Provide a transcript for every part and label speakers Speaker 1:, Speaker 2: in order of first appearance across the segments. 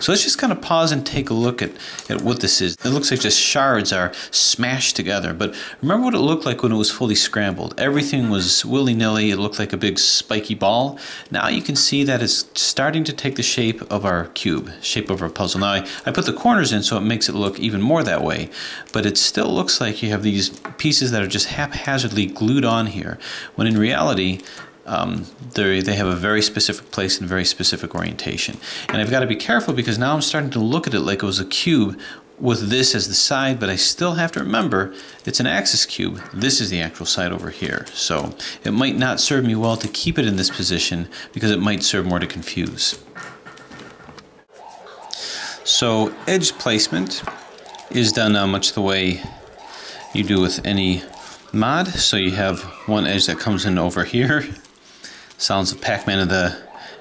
Speaker 1: So let's just kind of pause and take a look at, at what this is. It looks like just shards are smashed together, but remember what it looked like when it was fully scrambled. Everything was willy-nilly, it looked like a big spiky ball. Now you can see that it's starting to take the shape of our cube, shape of our puzzle. Now I, I put the corners in so it makes it look even more that way, but it still looks like you have these pieces that are just haphazardly glued on here, when in reality, um, they have a very specific place and very specific orientation. And I've got to be careful because now I'm starting to look at it like it was a cube with this as the side, but I still have to remember it's an axis cube. This is the actual side over here. So it might not serve me well to keep it in this position because it might serve more to confuse. So edge placement is done uh, much the way you do with any mod. So you have one edge that comes in over here sounds of Pac-Man in the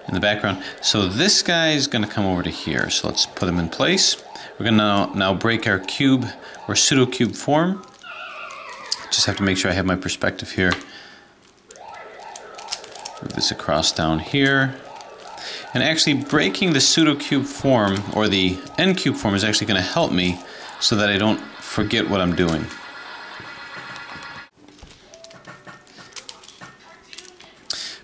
Speaker 1: in the background. So this guy is going to come over to here. So let's put him in place. We're going to now, now break our cube or pseudo cube form. Just have to make sure I have my perspective here. Move this across down here. And actually breaking the pseudo cube form or the n cube form is actually going to help me so that I don't forget what I'm doing.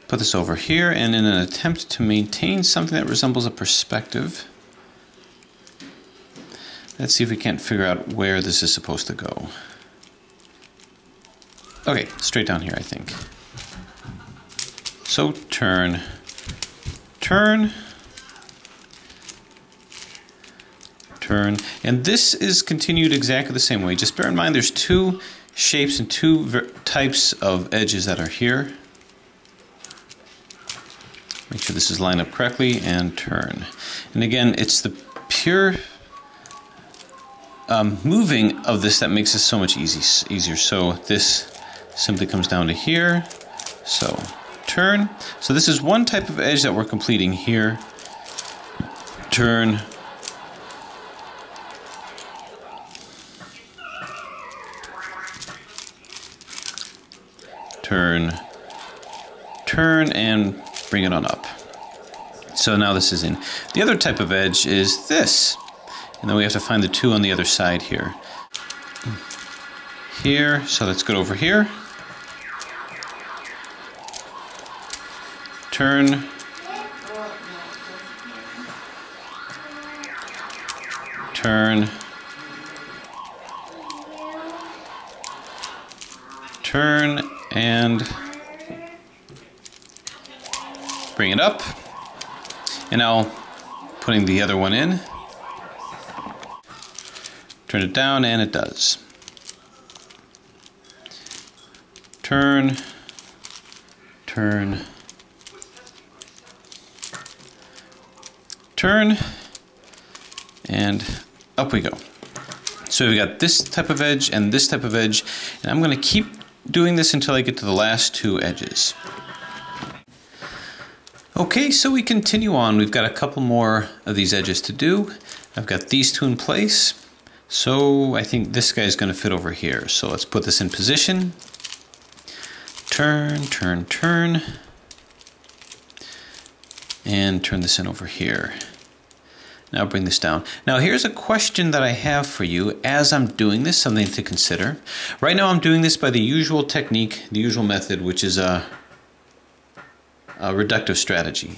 Speaker 1: Put this over here, and in an attempt to maintain something that resembles a perspective, let's see if we can't figure out where this is supposed to go. Okay, straight down here, I think. So turn, turn, turn, and this is continued exactly the same way. Just bear in mind there's two shapes and two types of edges that are here. Make sure this is lined up correctly and turn. And again, it's the pure um, moving of this that makes this so much easy, easier. So this simply comes down to here. So turn. So this is one type of edge that we're completing here. Turn. Turn. Turn and bring it on up. So now this is in. The other type of edge is this. And then we have to find the two on the other side here. Here, so let's go over here. Turn. Turn. Turn and bring it up. And now putting the other one in. Turn it down and it does. Turn, turn, turn, and up we go. So we've got this type of edge and this type of edge, and I'm going to keep doing this until I get to the last two edges. Okay, so we continue on. We've got a couple more of these edges to do. I've got these two in place. So I think this guy's going to fit over here. So let's put this in position. Turn, turn, turn. And turn this in over here. Now bring this down. Now here's a question that I have for you as I'm doing this, something to consider. Right now I'm doing this by the usual technique, the usual method, which is a a reductive strategy.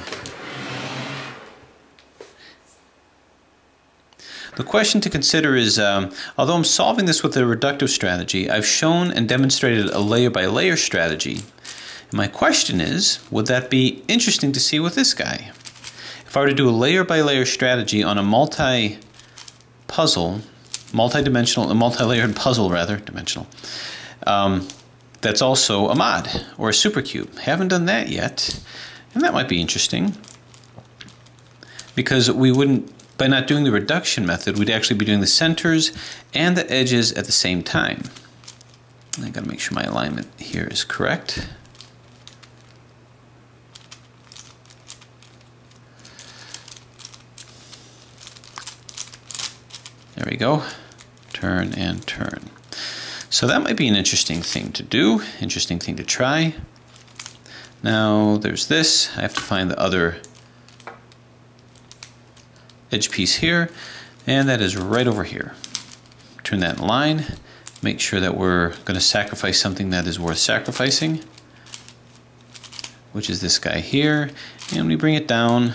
Speaker 1: The question to consider is, um, although I'm solving this with a reductive strategy, I've shown and demonstrated a layer by layer strategy. my question is, would that be interesting to see with this guy? If I were to do a layer by layer strategy on a multi puzzle, multi-dimensional, a multi-layered puzzle rather, dimensional, um, that's also a mod or a supercube. Haven't done that yet, and that might be interesting because we wouldn't, by not doing the reduction method, we'd actually be doing the centers and the edges at the same time. I gotta make sure my alignment here is correct. There we go. Turn and turn. So that might be an interesting thing to do, interesting thing to try. Now there's this. I have to find the other edge piece here, and that is right over here. Turn that in line, make sure that we're going to sacrifice something that is worth sacrificing, which is this guy here, and we bring it down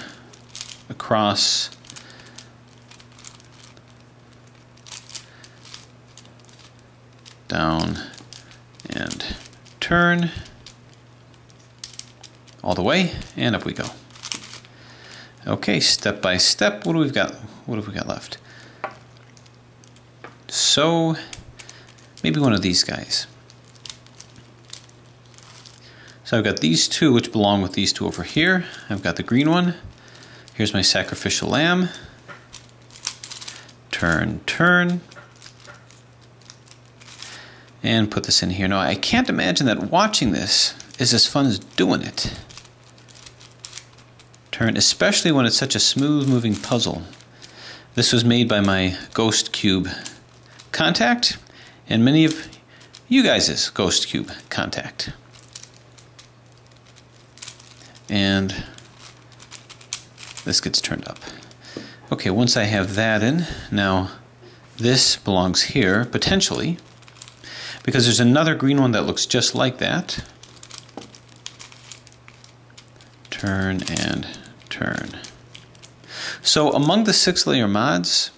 Speaker 1: across down and turn all the way and up we go. Okay, step by step, what do we've got? What have we got left? So, maybe one of these guys. So I've got these two which belong with these two over here. I've got the green one. Here's my sacrificial lamb. Turn, turn and put this in here. Now, I can't imagine that watching this is as fun as doing it. Turn, especially when it's such a smooth moving puzzle. This was made by my Ghost Cube contact and many of you guys' Ghost Cube contact. And this gets turned up. Okay, once I have that in, now this belongs here, potentially because there's another green one that looks just like that. Turn and turn. So among the six layer mods,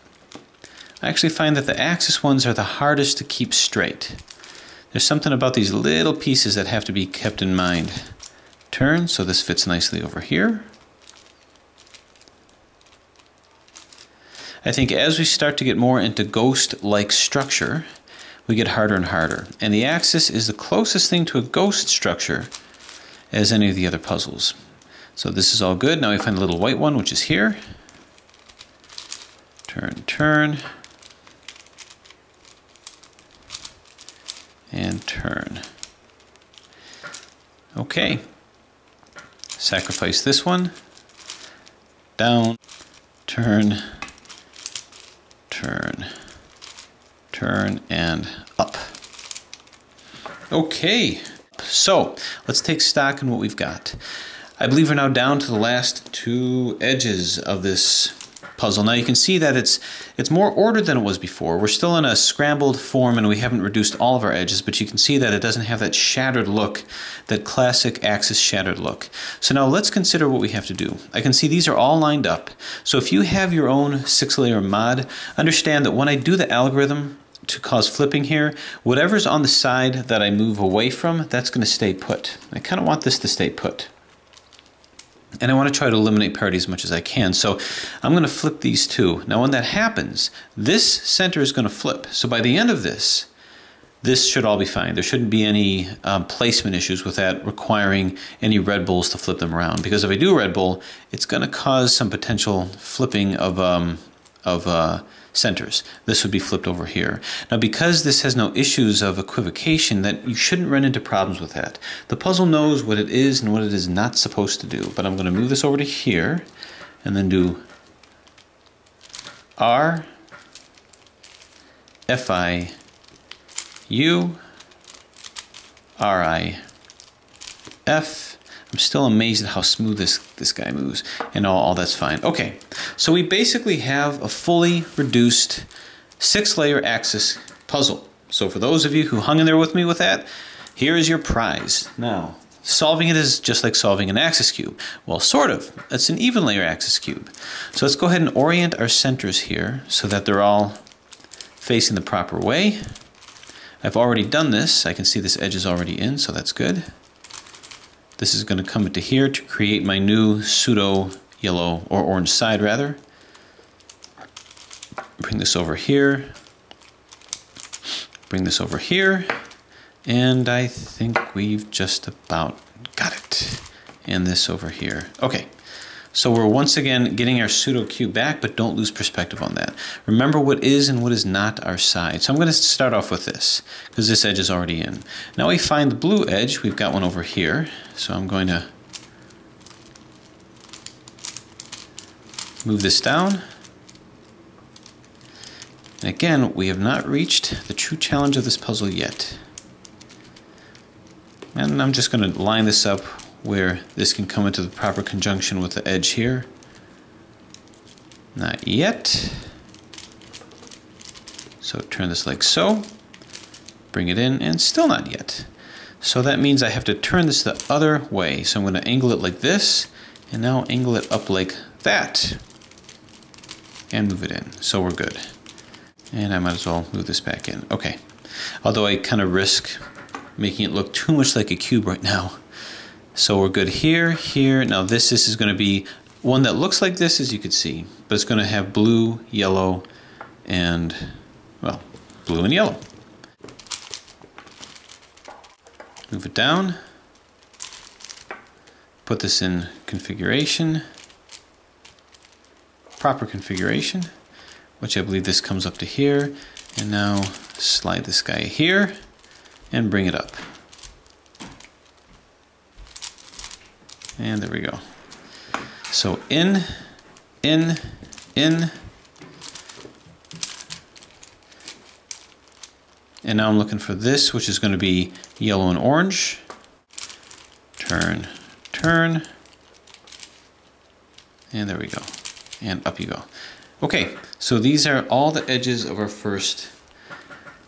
Speaker 1: I actually find that the axis ones are the hardest to keep straight. There's something about these little pieces that have to be kept in mind. Turn, so this fits nicely over here. I think as we start to get more into ghost-like structure, we get harder and harder. And the axis is the closest thing to a ghost structure as any of the other puzzles. So this is all good. Now we find a little white one, which is here. Turn, turn. And turn. Okay. Sacrifice this one. Down, turn, turn turn, and up. Okay, so let's take stock in what we've got. I believe we're now down to the last two edges of this puzzle. Now you can see that it's it's more ordered than it was before. We're still in a scrambled form and we haven't reduced all of our edges, but you can see that it doesn't have that shattered look, that classic axis shattered look. So now let's consider what we have to do. I can see these are all lined up. So if you have your own six layer mod, understand that when I do the algorithm, to cause flipping here, whatever's on the side that I move away from, that's going to stay put. I kind of want this to stay put. And I want to try to eliminate parity as much as I can. So I'm going to flip these two. Now when that happens, this center is going to flip. So by the end of this, this should all be fine. There shouldn't be any um, placement issues with that requiring any Red Bulls to flip them around. Because if I do Red Bull, it's going to cause some potential flipping of, um, of uh, centers. This would be flipped over here. Now because this has no issues of equivocation, that you shouldn't run into problems with that. The puzzle knows what it is and what it is not supposed to do. But I'm going to move this over to here and then do R F I U R I F I'm still amazed at how smooth this, this guy moves and all, all that's fine. Okay, so we basically have a fully reduced six layer axis puzzle. So for those of you who hung in there with me with that, here is your prize. Now, solving it is just like solving an axis cube. Well, sort of. It's an even layer axis cube. So let's go ahead and orient our centers here so that they're all facing the proper way. I've already done this. I can see this edge is already in, so that's good. This is going to come into here to create my new pseudo yellow or orange side rather. Bring this over here. Bring this over here. And I think we've just about got it. And this over here. Okay. So we're once again getting our pseudo cube back, but don't lose perspective on that. Remember what is and what is not our side. So I'm going to start off with this, because this edge is already in. Now we find the blue edge, we've got one over here. So I'm going to move this down. And again, we have not reached the true challenge of this puzzle yet. And I'm just going to line this up where this can come into the proper conjunction with the edge here. Not yet. So turn this like so. Bring it in, and still not yet. So that means I have to turn this the other way. So I'm going to angle it like this, and now angle it up like that. And move it in. So we're good. And I might as well move this back in. Okay. Although I kind of risk making it look too much like a cube right now. So we're good here, here. Now this, this is going to be one that looks like this, as you can see, but it's going to have blue, yellow, and, well, blue and yellow. Move it down. Put this in configuration, proper configuration, which I believe this comes up to here. And now slide this guy here and bring it up. And there we go. So in, in, in. And now I'm looking for this, which is going to be yellow and orange. Turn, turn. And there we go. And up you go. Okay, so these are all the edges of our first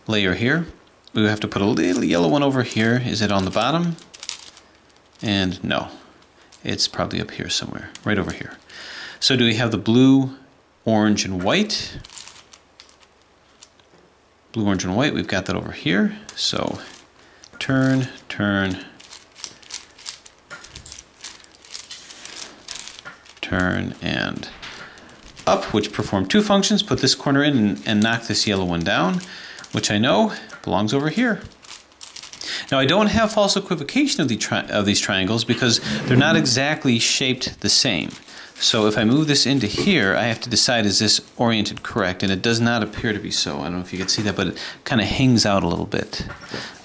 Speaker 1: layer here. We have to put a little yellow one over here. Is it on the bottom? And no, it's probably up here somewhere, right over here. So do we have the blue, orange, and white? Blue, orange, and white, we've got that over here. So turn, turn, turn, and up, which perform two functions. Put this corner in and, and knock this yellow one down, which I know belongs over here. Now I don't have false equivocation of, the of these triangles because they're not exactly shaped the same. So if I move this into here, I have to decide is this oriented correct, and it does not appear to be so. I don't know if you can see that, but it kind of hangs out a little bit.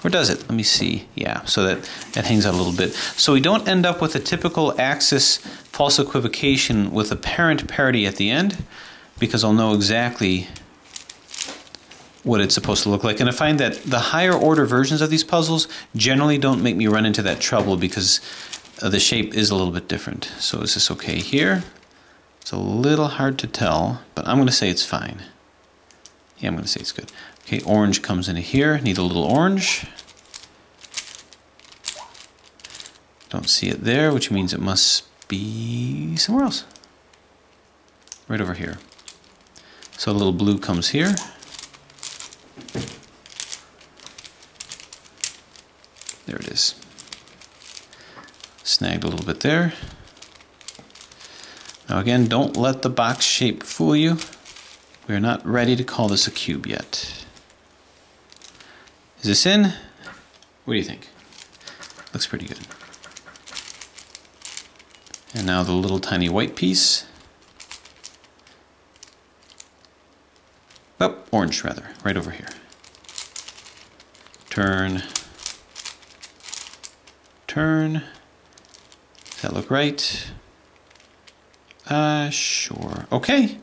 Speaker 1: Or does it? Let me see. Yeah, so that, that hangs out a little bit. So we don't end up with a typical axis false equivocation with apparent parity at the end, because I'll know exactly what it's supposed to look like. And I find that the higher order versions of these puzzles generally don't make me run into that trouble because uh, the shape is a little bit different. So is this okay here? It's a little hard to tell, but I'm going to say it's fine. Yeah, I'm going to say it's good. Okay, orange comes into here. Need a little orange. Don't see it there, which means it must be somewhere else. Right over here. So a little blue comes here. There it is. Snagged a little bit there. Now again, don't let the box shape fool you. We are not ready to call this a cube yet. Is this in? What do you think? Looks pretty good. And now the little tiny white piece. Oh, orange rather, right over here. Turn, turn. Does that look right? Uh, sure. Okay,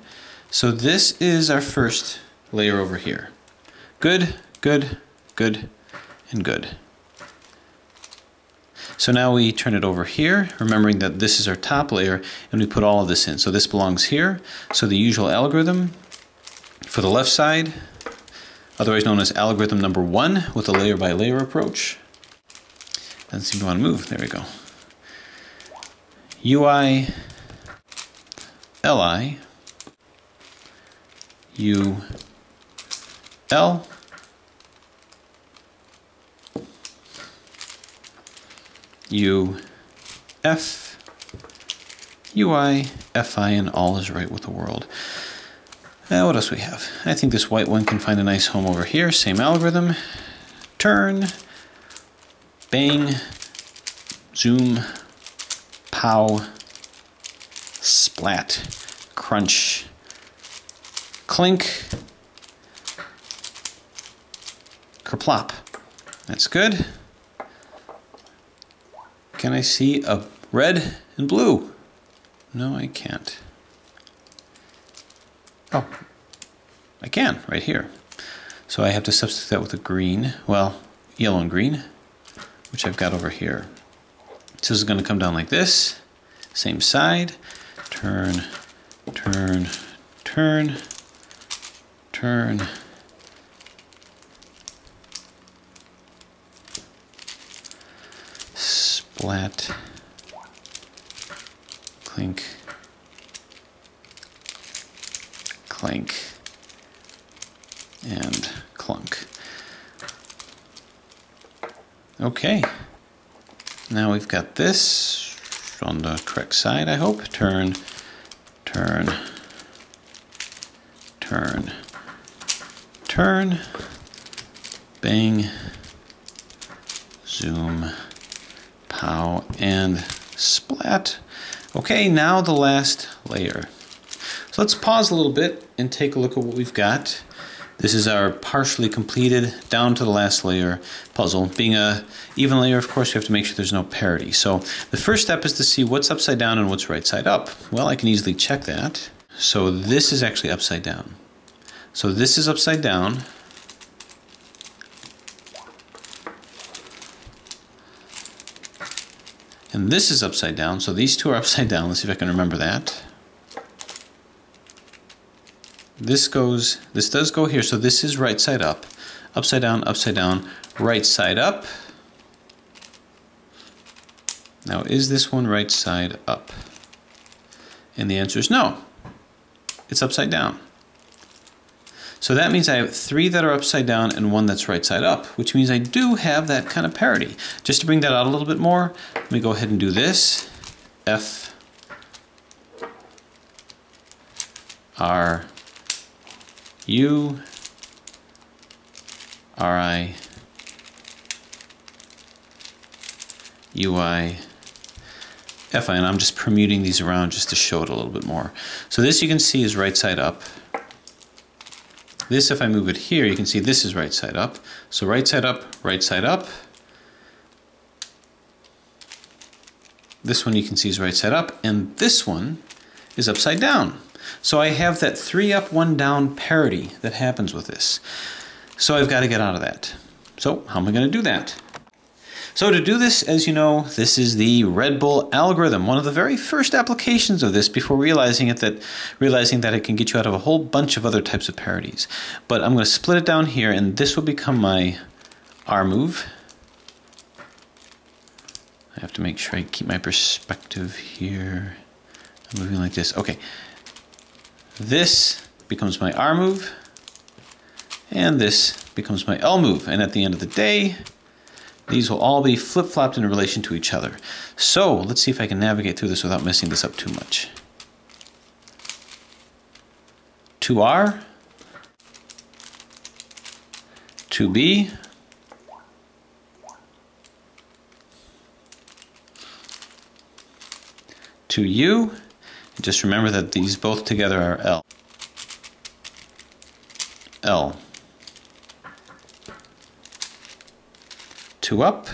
Speaker 1: so this is our first layer over here. Good, good, good, and good. So now we turn it over here, remembering that this is our top layer, and we put all of this in. So this belongs here. So the usual algorithm for the left side, otherwise known as algorithm number one with a layer by layer approach. Doesn't seem to want to move. There we go. UI, LI, U, L, U, F, UI, FI, and all is right with the world. Uh, what else we have? I think this white one can find a nice home over here. Same algorithm. Turn, bang, zoom, pow, splat, crunch, clink, kerplop. That's good. Can I see a red and blue? No, I can't. Oh, I can right here. So I have to substitute that with a green. Well, yellow and green which I've got over here. So this is going to come down like this, same side, turn, turn, turn, turn, splat, clink, clink, and clunk. Okay, now we've got this on the correct side, I hope. Turn, turn, turn, turn, bang, zoom, pow, and splat. Okay, now the last layer. Let's pause a little bit and take a look at what we've got. This is our partially completed down to the last layer puzzle. Being a even layer, of course, you have to make sure there's no parity. So the first step is to see what's upside down and what's right side up. Well, I can easily check that. So this is actually upside down. So this is upside down. And this is upside down, so these two are upside down. Let's see if I can remember that. This goes, this does go here, so this is right side up. Upside down, upside down, right side up. Now, is this one right side up? And the answer is no. It's upside down. So that means I have three that are upside down and one that's right side up, which means I do have that kind of parity. Just to bring that out a little bit more, let me go ahead and do this. F R U R I U I Fi, and I'm just permuting these around just to show it a little bit more. So this you can see is right side up. This, if I move it here, you can see this is right side up. So right side up, right side up. This one you can see is right side up, and this one is upside down. So I have that three up, one down parity that happens with this. So I've got to get out of that. So how am I going to do that? So to do this, as you know, this is the Red Bull algorithm, one of the very first applications of this before realizing it that realizing that it can get you out of a whole bunch of other types of parities. But I'm going to split it down here and this will become my R move. I have to make sure I keep my perspective here. I'm moving like this. Okay. This becomes my R move and this becomes my L move. And at the end of the day, these will all be flip-flopped in relation to each other. So let's see if I can navigate through this without messing this up too much. 2R, 2B, to U. Just remember that these both together are L. L. two up.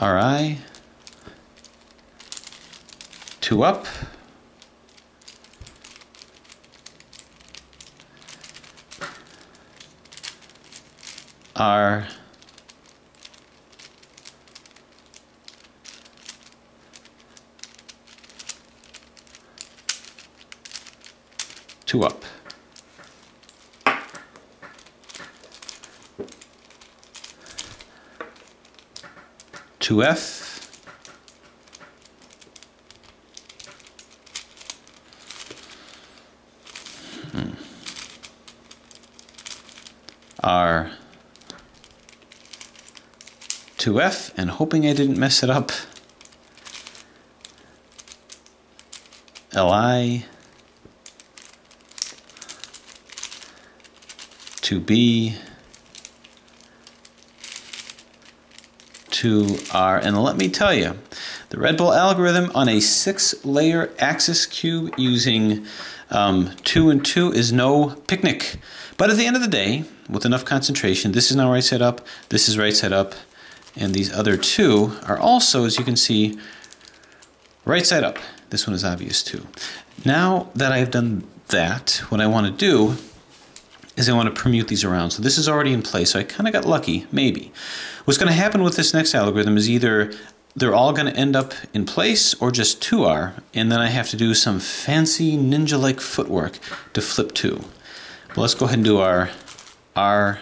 Speaker 1: RI, two up. R two up. Two F. Hmm. R 2F and hoping I didn't mess it up. LI to B to R. And let me tell you, the Red Bull algorithm on a six layer axis cube using um, two and two is no picnic. But at the end of the day, with enough concentration, this is now right side up, this is right side up, and these other two are also, as you can see, right side up. This one is obvious too. Now that I've done that, what I want to do is I want to permute these around. So this is already in place, so I kind of got lucky, maybe. What's going to happen with this next algorithm is either they're all going to end up in place or just two are, and then I have to do some fancy ninja-like footwork to flip two. Well, let's go ahead and do our R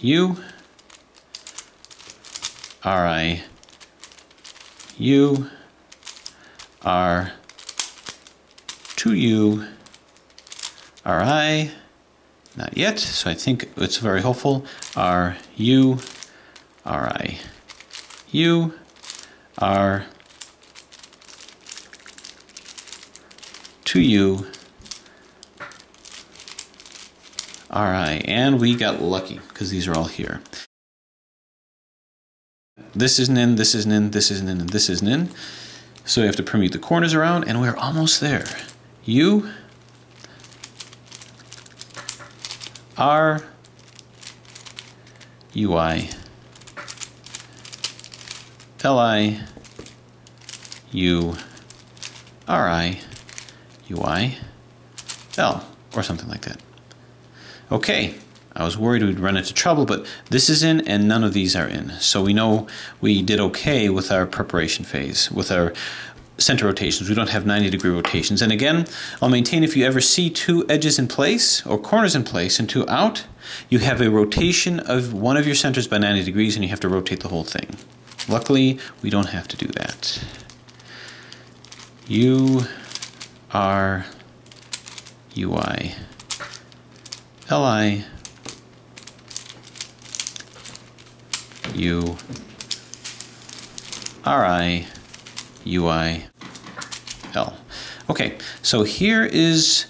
Speaker 1: U R I U R 2U R I not yet, so I think it's very hopeful. R U R I U R 2U R I, and we got lucky because these are all here. This isn't in, this isn't in, this isn't in, and this isn't in. So we have to permute the corners around, and we're almost there. U R U I L I U R I U I L or something like that. Okay, I was worried we'd run into trouble, but this is in and none of these are in. So we know we did okay with our preparation phase, with our center rotations. We don't have 90 degree rotations. And again, I'll maintain if you ever see two edges in place or corners in place and two out, you have a rotation of one of your centers by 90 degrees and you have to rotate the whole thing. Luckily, we don't have to do that. U R U I L I U R I UI L. Okay, so here is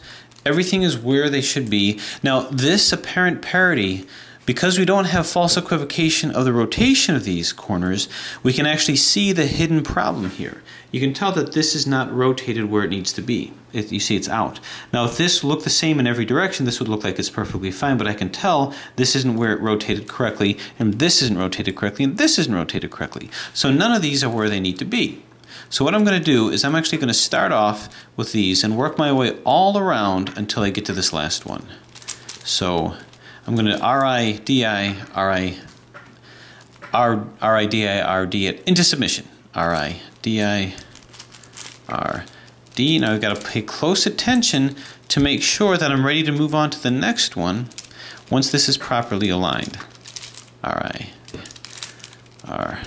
Speaker 1: everything is where they should be. Now this apparent parity, because we don't have false equivocation of the rotation of these corners, we can actually see the hidden problem here. You can tell that this is not rotated where it needs to be. It, you see it's out. Now if this looked the same in every direction, this would look like it's perfectly fine, but I can tell this isn't where it rotated correctly, and this isn't rotated correctly, and this isn't rotated correctly. So none of these are where they need to be. So what I'm going to do is I'm actually going to start off with these and work my way all around until I get to this last one. So I'm going to R-I-D-I, R-I, R-I-D-I, R-D it into submission. R-I-D-I, R-D. Now I've got to pay close attention to make sure that I'm ready to move on to the next one once this is properly aligned. R-I, R,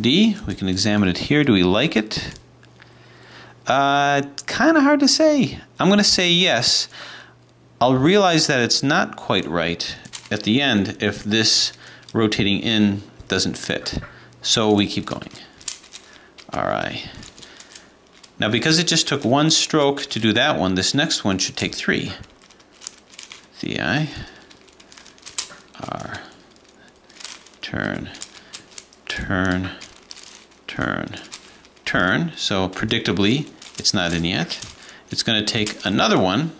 Speaker 1: D. We can examine it here. Do we like it? Uh, kind of hard to say. I'm going to say yes. I'll realize that it's not quite right at the end if this rotating in doesn't fit. So we keep going. All right. Now because it just took one stroke to do that one, this next one should take three. The I, R, turn, turn, turn, turn. So predictably, it's not in yet. It's going to take another one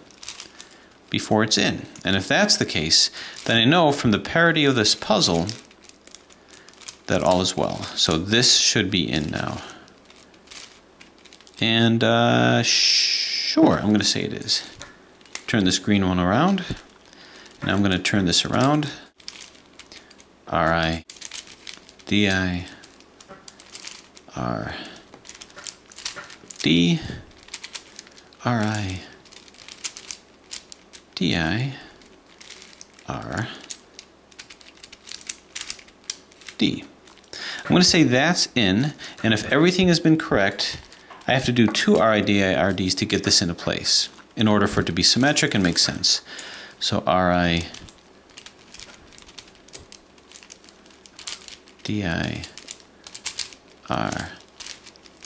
Speaker 1: before it's in. And if that's the case, then I know from the parity of this puzzle that all is well. So this should be in now. And uh, sure, I'm going to say it is. Turn this green one around. And I'm going to turn this around. R-I, D-I, R. D. R. I. D. I. R. D. I'm going to say that's in, and if everything has been correct, I have to do two RIDIRDs to get this into place in order for it to be symmetric and make sense. So RI DI R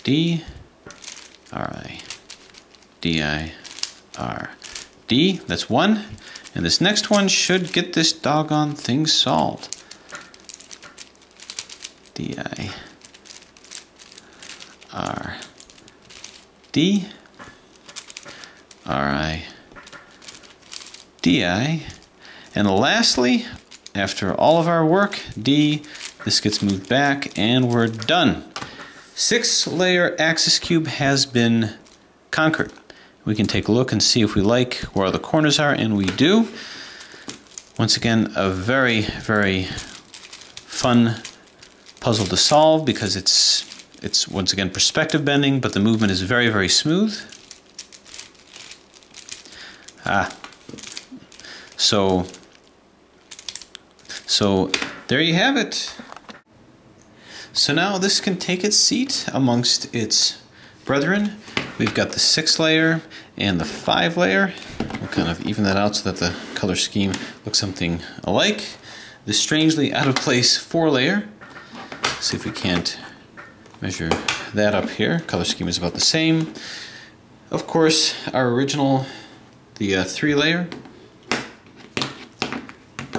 Speaker 1: D R I D I R D. That's one. And this next one should get this doggone thing solved. D I R D R I D I. And lastly, after all of our work, D this gets moved back and we're done. Six layer axis cube has been conquered. We can take a look and see if we like where all the corners are, and we do. Once again, a very, very fun puzzle to solve because it's it's once again perspective bending, but the movement is very, very smooth. Ah, so, so there you have it. So now this can take its seat amongst its brethren. We've got the six layer and the five layer. We'll kind of even that out so that the color scheme looks something alike. The strangely out of place four layer. See if we can't measure that up here. Color scheme is about the same. Of course, our original, the uh, three layer.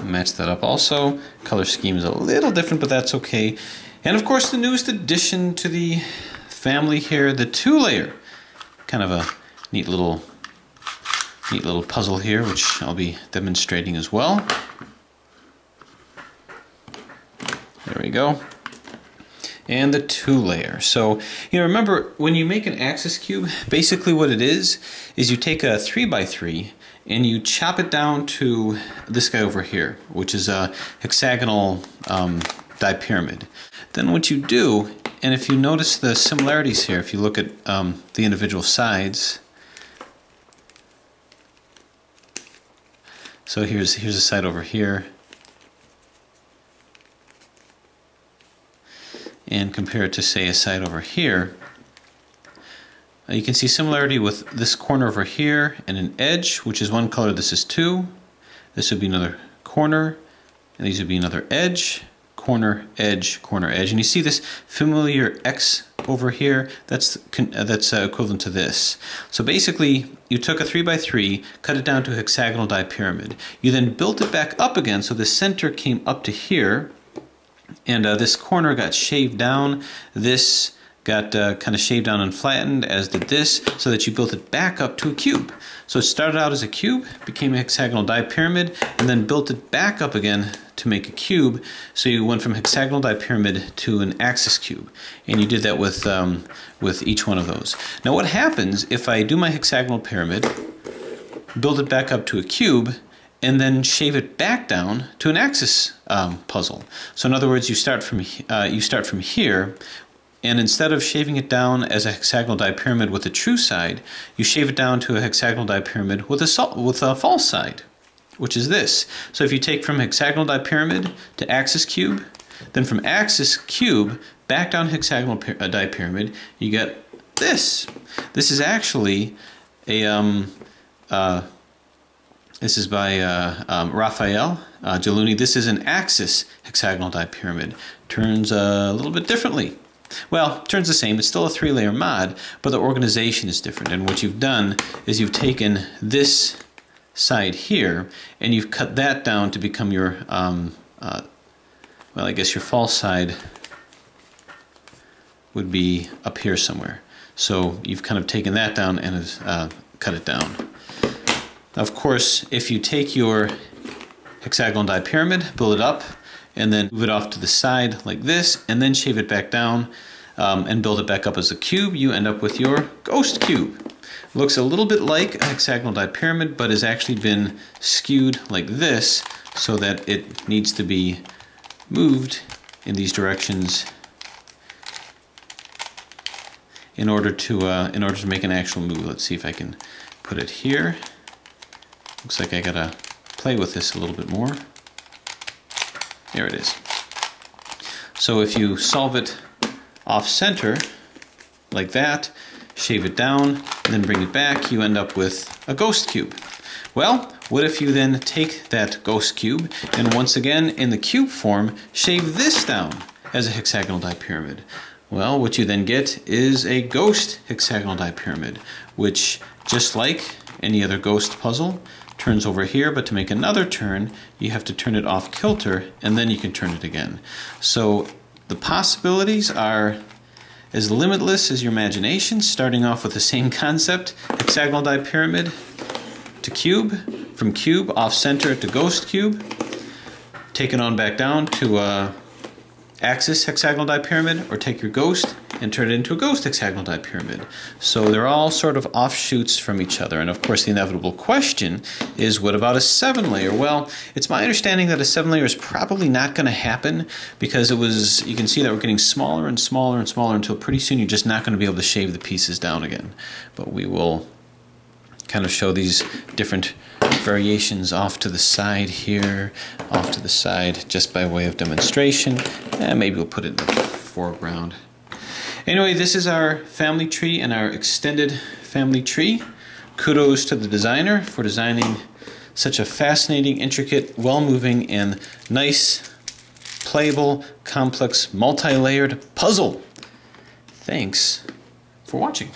Speaker 1: Match that up also. Color scheme is a little different, but that's okay. And of course, the newest addition to the family here, the two layer. Kind of a neat little, neat little puzzle here, which I'll be demonstrating as well. There we go and the two layer. So, you know, remember when you make an axis cube, basically what it is, is you take a three by three and you chop it down to this guy over here, which is a hexagonal um, dipyramid. Then what you do, and if you notice the similarities here, if you look at um, the individual sides, so here's here's a side over here, and compare it to say a side over here, uh, you can see similarity with this corner over here and an edge, which is one color, this is two. This would be another corner, and these would be another edge, corner, edge, corner, edge. And you see this familiar X over here, that's, uh, that's uh, equivalent to this. So basically, you took a 3 by 3 cut it down to a hexagonal dipyramid. You then built it back up again, so the center came up to here, and uh, this corner got shaved down. This got uh, kind of shaved down and flattened, as did this, so that you built it back up to a cube. So it started out as a cube, became a hexagonal dipyramid, and then built it back up again to make a cube. So you went from hexagonal dipyramid to an axis cube, and you did that with um, with each one of those. Now what happens if I do my hexagonal pyramid, build it back up to a cube, and then shave it back down to an axis um, puzzle. So in other words, you start from uh, you start from here, and instead of shaving it down as a hexagonal dipyramid with a true side, you shave it down to a hexagonal dipyramid with a with a false side, which is this. So if you take from hexagonal dipyramid to axis cube, then from axis cube back down hexagonal uh, dipyramid, you get this. This is actually a um, uh, this is by uh, um, Raphael uh. This is an axis hexagonal dipyramid. Turns a little bit differently. Well, turns the same. It's still a three-layer mod, but the organization is different. And what you've done is you've taken this side here, and you've cut that down to become your, um, uh, well, I guess your false side would be up here somewhere. So you've kind of taken that down and uh, cut it down. Of course, if you take your hexagonal dipyramid, build it up, and then move it off to the side like this, and then shave it back down um, and build it back up as a cube, you end up with your ghost cube. Looks a little bit like a hexagonal dipyramid, but has actually been skewed like this so that it needs to be moved in these directions in order to uh, in order to make an actual move. Let's see if I can put it here. Looks like I gotta play with this a little bit more. There it is. So if you solve it off center, like that, shave it down, and then bring it back, you end up with a ghost cube. Well, what if you then take that ghost cube and once again in the cube form, shave this down as a hexagonal dipyramid? Well, what you then get is a ghost hexagonal dipyramid, which just like any other ghost puzzle, turns over here, but to make another turn, you have to turn it off kilter, and then you can turn it again. So the possibilities are as limitless as your imagination, starting off with the same concept, hexagonal dipyramid to cube, from cube off center to ghost cube, take it on back down to a axis hexagonal dipyramid, or take your ghost and turn it into a ghost hexagonal dipyramid. So they're all sort of offshoots from each other. And of course, the inevitable question is what about a seven layer? Well, it's my understanding that a seven layer is probably not going to happen because it was, you can see that we're getting smaller and smaller and smaller until pretty soon you're just not going to be able to shave the pieces down again. But we will kind of show these different variations off to the side here, off to the side, just by way of demonstration. And maybe we'll put it in the foreground. Anyway, this is our family tree and our extended family tree. Kudos to the designer for designing such a fascinating, intricate, well-moving, and nice, playable, complex, multi-layered puzzle. Thanks for watching.